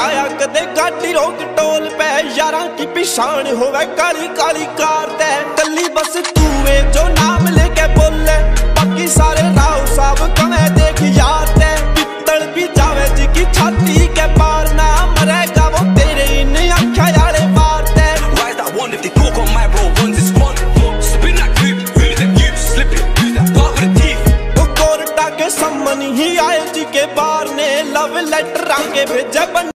बताया कदे गाड़ी रोक टोल पे यारा की पिछाण होवे काली काली कार ते कली बस तू जो नाम लेके बोले बाकी सारे राव साहब कमे देख यार ते पित्तल भी जावे जी की छाती के पार ना मरेगा वो तेरे इन आंखा याले मार ते Why that one if they talk on my bro runs this one? Spin that creep, who's that you? Slip it, that part the teeth? तो कोर्टा के सम्मन ही आए जी के बार ने लव लेटर आगे भेजा बन